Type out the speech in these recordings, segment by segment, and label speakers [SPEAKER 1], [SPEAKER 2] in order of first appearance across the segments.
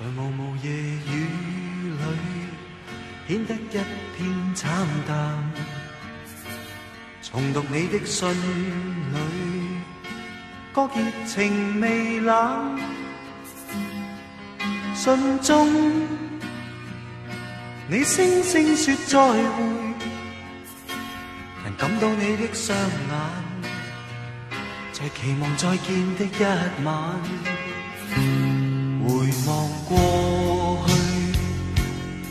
[SPEAKER 1] 在茫无夜雨里，显得一片惨淡。重读你的信里，个热情未冷。信中你声声说再会，但感到你的双眼，在期望再见的一晚。回望过去，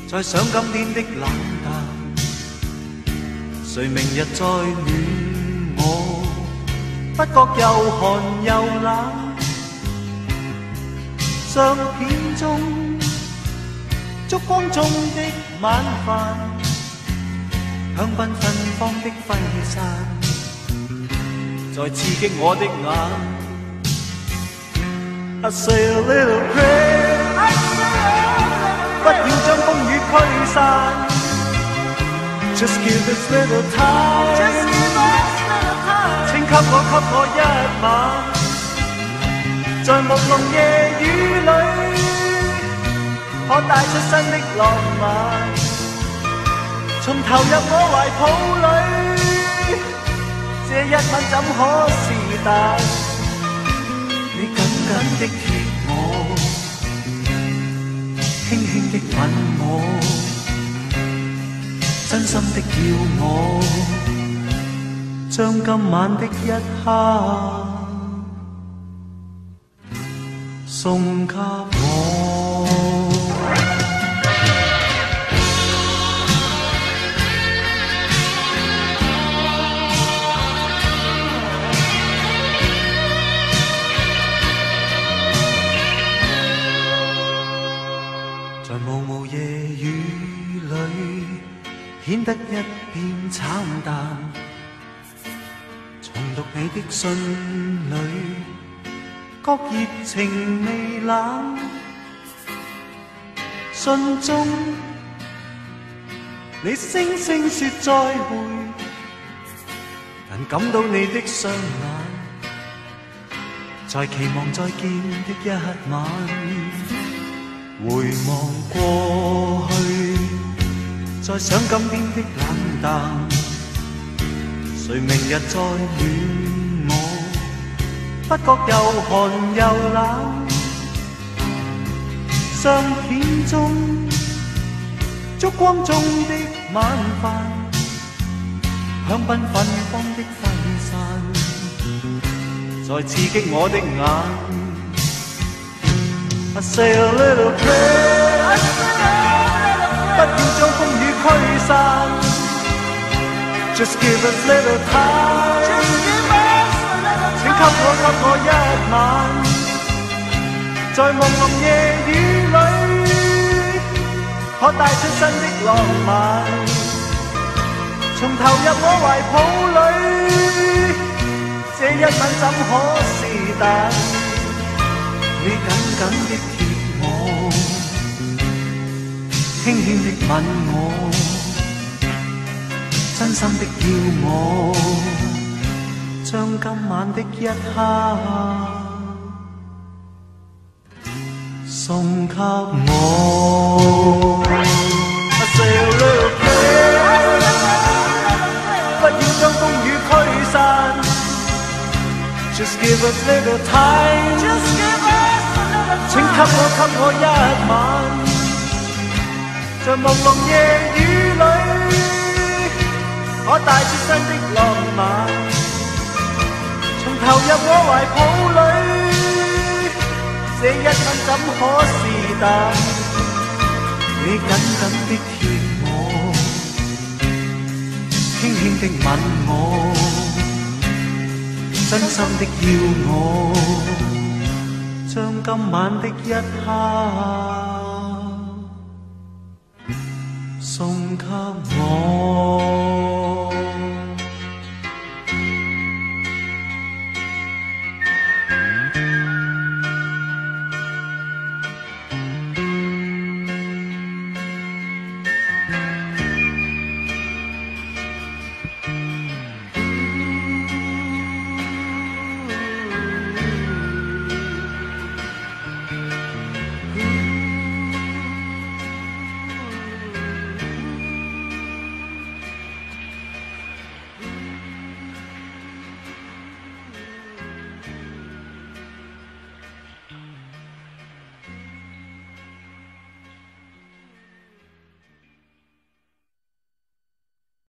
[SPEAKER 1] 再想今天的冷淡，谁明日再暖我？不觉又寒又冷。相片中，烛光中的晚饭，香槟芬芳的挥散，在刺激我的眼。I say a little prayer，不要将风雨驱散。Just give us little time，请给我给我一晚。在朦胧夜雨里，可带出新的浪漫，重投入我怀抱里。这一晚怎可是但？的我，轻轻的吻我，真心的叫我，将今晚的一刻。送给我，得一片惨淡。重读你的信里。觉热情未冷，信中你声声说再会，但感到你的双眼，在期望再见的一晚。回望过去，再想今天的冷淡，谁明日再暖？不觉又寒又冷，相片中烛光中的晚饭，香槟芬芳的挥散，在刺激我的眼。I say a little prayer，驱散，Just give us little time。给我给我一晚，在朦胧夜雨里，可带出新的浪漫，重投入我怀抱里。这一吻怎可是但？你紧紧的贴我，轻轻的吻我，真心的叫我。将今晚的一刻送给我。不要将风雨驱散，Just give us little time，请给我给我一晚，在朦胧夜雨里，我带出新的浪漫。投入我怀抱里，这一吻怎可是但？你紧紧的贴我，轻轻的吻我，真心的叫我，将今晚的一刻送给我。